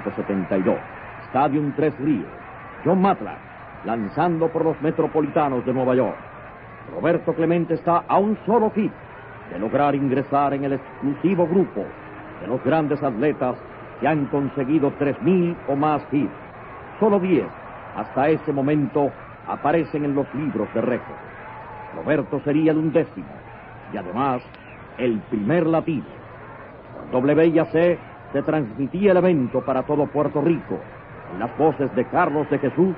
1972. Stadium Tres Ríos. John Matlack, lanzando por los metropolitanos de Nueva York. Roberto Clemente está a un solo hit de lograr ingresar en el exclusivo grupo de los grandes atletas que han conseguido 3.000 o más hits. Solo 10 hasta ese momento aparecen en los libros de récord. Roberto sería el undécimo y además el primer latino. WIAC se transmitía el evento para todo Puerto Rico en las voces de Carlos de Jesús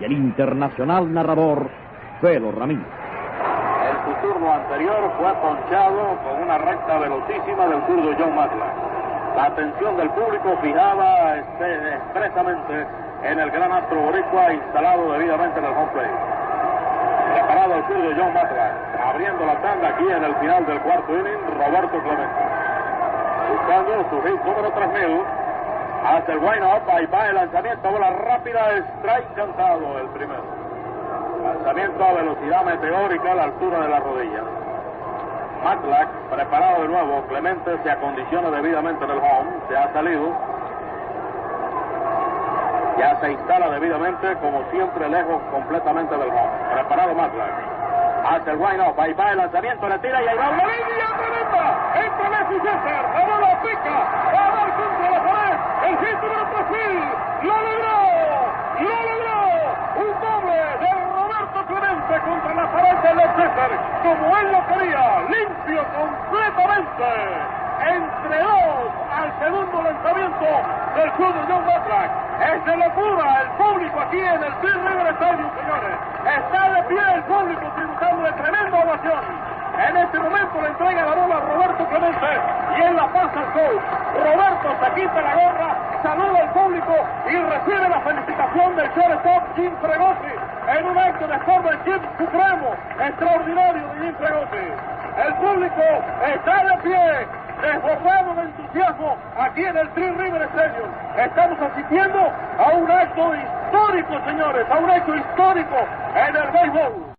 y el internacional narrador Felo Ramírez. Su turno anterior fue ponchado con una recta velocísima del zurdo John Matlack. La atención del público fijaba este, expresamente en el gran astro boricua instalado debidamente en el home plate. Preparado el zurdo John Matlack, abriendo la tanda aquí en el final del cuarto inning, Roberto Clemente. Buscando su hit número 3000, hace el wind up, ahí va el lanzamiento, bola rápida, strike cantado el primero. Lanzamiento a velocidad meteórica a la altura de la rodilla. Matlack, preparado de nuevo, Clemente se acondiciona debidamente en el home, se ha salido. Ya se instala debidamente, como siempre, lejos completamente del home. Preparado Matlack. Hace el wind up, ahí va el lanzamiento, le tira y ahí va una línea tremenda. Entre Messi César, la bola pica, va a dar contra la pared. El hit número 3000, lo logró, lo logró. Un doble de Roberto Clemente contra la pared de los César, como él lo quería, limpio completamente. Entre dos al segundo lanzamiento del club de John Matlack. Es de locura el público aquí en el Green River Stadium, señores. Está de pie el público tremenda. En este momento le entrega la bola Roberto Clemente y en la pasa al coach. Roberto se quita la gorra, saluda al público y recibe la felicitación del shortstop Jim Fregosi en un acto de forma Jim supremo, extraordinario de Jim Fregosi. El público está de pie, desbordado de entusiasmo aquí en el Three River Stadium. Estamos asistiendo a un acto histórico, señores, a un acto histórico en el béisbol.